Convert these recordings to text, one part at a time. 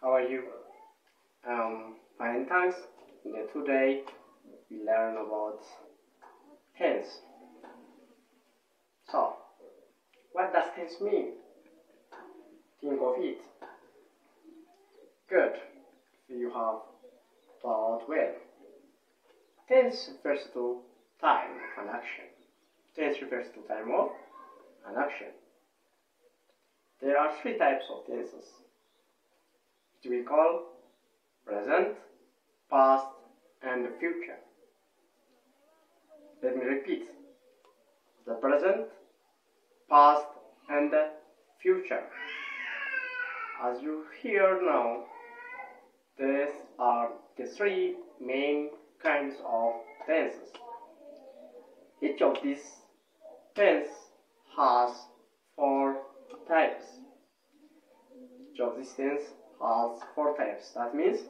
How are you? Um, fine, thanks. Today we learn about tense. So, what does tense mean? Think of it. Good. You have thought well. Tense refers to time of an action. Tense refers to time of an action. There are three types of tenses, we call present, past, and future. Let me repeat. The present, past, and the future. As you hear now, these are the three main kinds of tenses. Each of these tense has four types. Each of these tense has four types. That means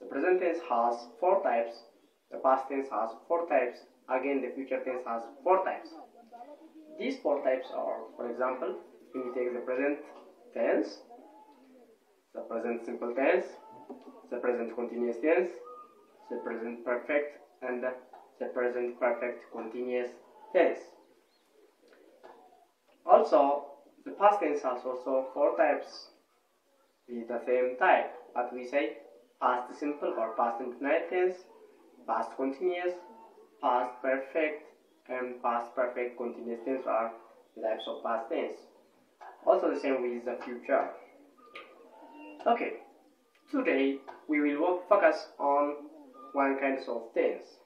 the present tense has four types, the past tense has four types, again the future tense has four types. These four types are, for example, if you take the present tense, the present simple tense, the present continuous tense, the present perfect, and the present perfect continuous tense. Also, the past tense has also four types with the same type, but we say past simple or past infinite tense, past continuous, past perfect, and past perfect continuous tense are types of past tense. Also the same with the future. Okay, today we will work, focus on one kind of tense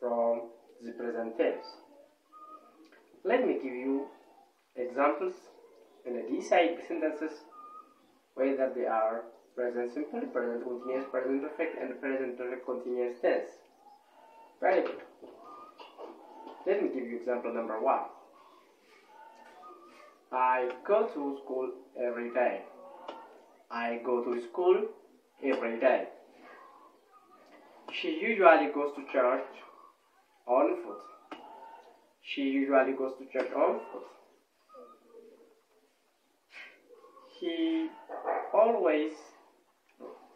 from the present tense. Let me give you examples and decide sentences whether they are present simple, present continuous, present perfect, and present perfect continuous tense. Very good. Let me give you example number one. I go to school every day. I go to school every day. She usually goes to church on foot. She usually goes to church on foot. He always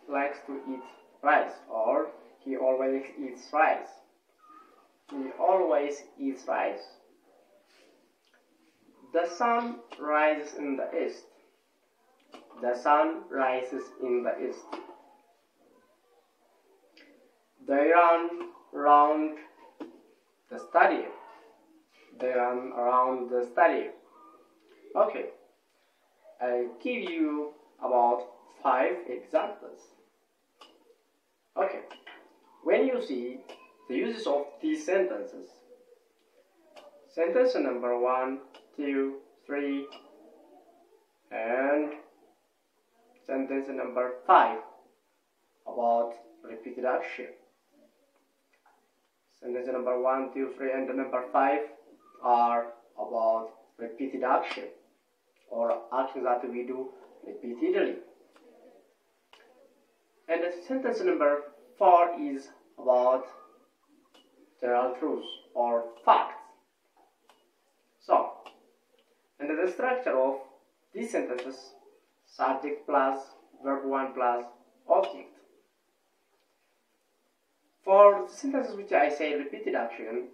likes to eat rice or he always eats rice. He always eats rice. The sun rises in the east. The sun rises in the east. They run round the study. They run around the study. Okay. I give you about five examples. Okay. When you see the uses of these sentences, sentence number one, two, three, and sentence number five about repeated action. Sentence number one, two, three, and number five are about repeated action or actions that we do repeatedly. And the sentence number four is about general truths or facts. So, and the structure of these sentences subject plus verb 1 plus object. For the sentences which I say repeated action,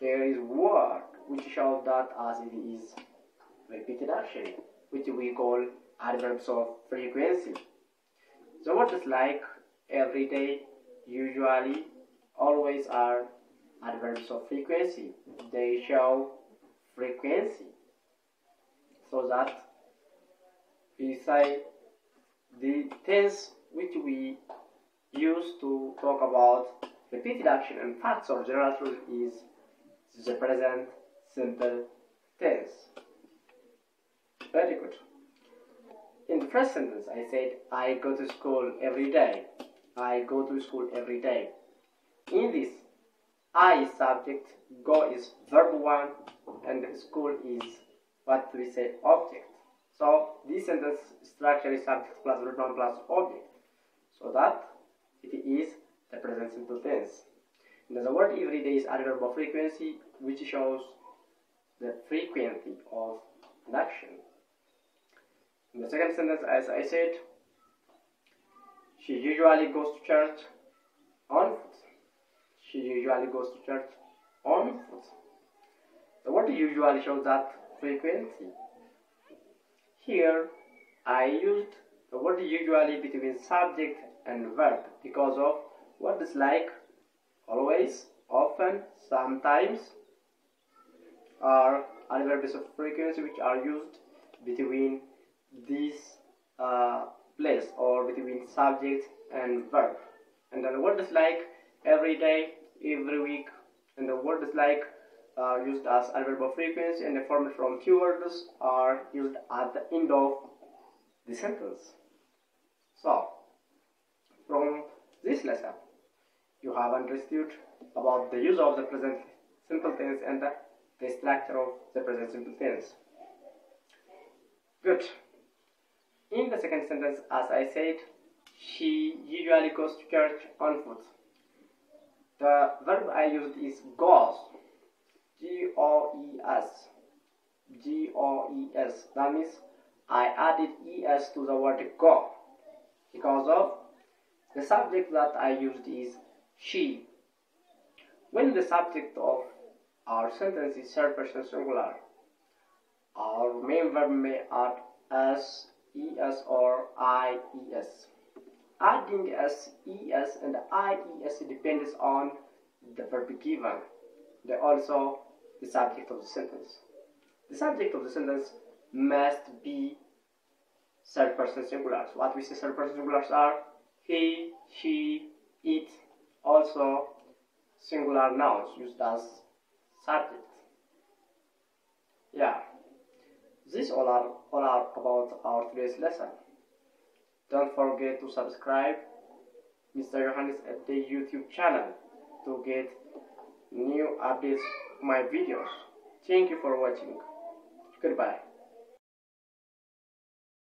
there is word which shows that as it is repeated action, which we call adverbs of frequency. So words like every day, usually, always are adverbs of frequency. They show frequency. So that we say the tense which we use to talk about repeated action and facts or general truth is the present simple tense. Very good. In the first sentence, I said, I go to school every day. I go to school every day. In this, I subject, go is verb 1, and school is what we say object. So this sentence structure is subject plus verb 1 plus object. So that it is the present simple tense. And the word every day is adverb of frequency, which shows the frequency of an action. In the second sentence, as I said, She usually goes to church on foot. She usually goes to church on foot. The word usually shows that frequency. Here, I used the word usually between subject and verb because of what is like always, often, sometimes are adverbs of frequency which are used between this uh, place or between subject and verb. And then the word is like every day, every week, and the word is like uh, used as adverb of frequency and the form from keywords are used at the end of the sentence. So, from this lesson, you have understood about the use of the present simple tense and the, the structure of the present simple tense. Good. In the second sentence, as I said, she usually goes to church on foot. The verb I used is goes. G O E S. G O E S. That means I added ES to the word go because of the subject that I used is she. When the subject of our sentence is third person singular, our main verb may add s, es or ies. Adding s, es and ies depends on the verb given. They also the subject of the sentence. The subject of the sentence must be third person singulars. What we say third person singulars are he, she, it, also singular nouns used as subject. Yeah, this all are all are about our today's lesson. Don't forget to subscribe Mr. Johannes at the YouTube channel to get new updates my videos. Thank you for watching. Goodbye.